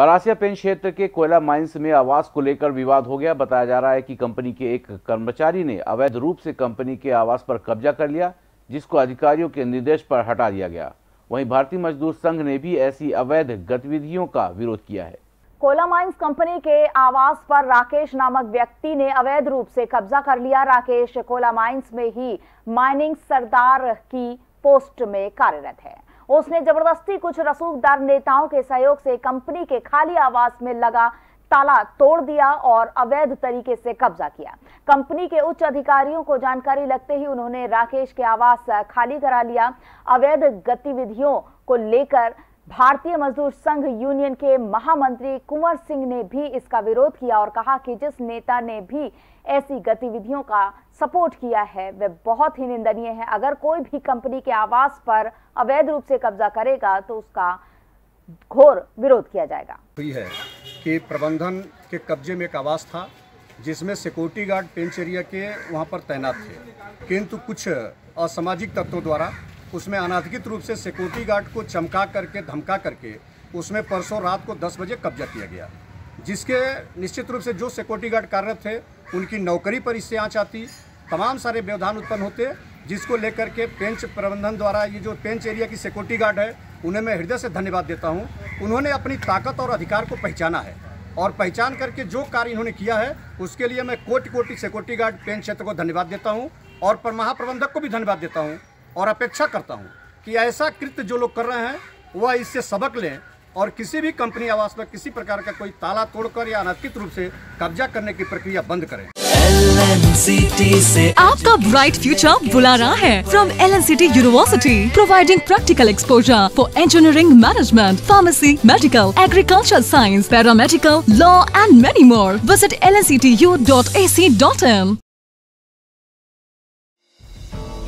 Parasia pen क्षेत्र के कोयला माइंस में आवास को लेकर विवाद हो गया। बताया जा रहा है कि कंपनी के एक कर्मचारी ने अवैध रूप से कंपनी के आवास पर कब्जा कर लिया, जिसको अधिकारियों के निर्देश पर हटा दिया गया। वहीं भारतीय मजदूर संघ ने भी ऐसी अवैध गतिविधियों का विरोध किया है। कोला माइंस कंपनी के आवास पर राकेश नामक व्यक्ति ने अवैध रूप से कब्जा कर लिया। राकेश कोला माइंस में ही माइनिंग सरदार की पोस्ट में कार्यरत है। उसने ज़बरदस्ती कुछ रसूखदार नेताओं के सहयोग से कंपनी के खाली आवास में लगा ताला तोड़ दिया और अवैध तरीके से कब्जा किया। कंपनी के उच्च अधिकारियों को जानकारी लगते ही उन्होंने राकेश के आवास खाली करा लिया। अवैध गतिविधियों को लेकर भारतीय मजदूर संघ यूनियन के महामंत्री कुंवर सिंह ने भी इसका विरोध किया और कहा कि जिस नेता ने भी ऐसी गतिविधियों का सपोर्ट किया है, वह बहुत ही निंदनीय है। अगर कोई भी कंपनी के आवास पर अवैध रूप से कब्जा करेगा तो उसका घोर विरोध किया जाएगा। है कि प्रबंधन के कब्जे में एक आवास था, जिसमें सिक्योरिटी गार्ड पेंच एरिया के वहाँ पर तैनात थे। किंतु कुछ असामाजिक तत्वों द्वारा उसमें अनाधिकृत रूप से सिक्योरिटी गार्ड को चमका करके, धमका करके उसमें परसों रात को 10 बजे कब्जा किया गया। जिसके निश्चित रूप से जो सिक्योरिटी गार्ड कार्यरत थे, उनकी नौकरी पर इससे आँच आती, तमाम सारे व्यवधान उत्पन्न होते, जिसको लेकर के पेंच प्रबंधन द्वारा ये जो पेंच एरिया की सिक्योरिटी गार्ड है, उन्हें मैं हृदय से धन्यवाद देता हूँ। उन्होंने अपनी ताकत और अधिकार को पहचाना है और पहचान करके जो कार्य इन्होंने किया है, उसके लिए मैं कोटि कोटि सिक्योरिटी गार्ड पेंच क्षेत्र को धन्यवाद देता हूँ और महाप्रबंधक को भी धन्यवाद देता हूँ। और अपेक्षा करता हूँ कि ऐसा कृत्य जो लोग कर रहे हैं वह इससे सबक लें और किसी भी कंपनी आवास में किसी प्रकार का कोई ताला तोड़कर या अनधिकृत रूप से कब्जा करने की प्रक्रिया बंद करें। से आपका ब्राइट फ्यूचर बुला रहा है। From L N C T university providing practical exposure for engineering management pharmacy medical agriculture science paramedical law and many more visit L N C T U dot A C dot in